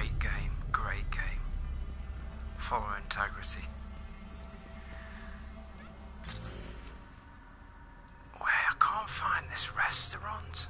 Great game, great game. Follow integrity. Where I can't find this restaurant.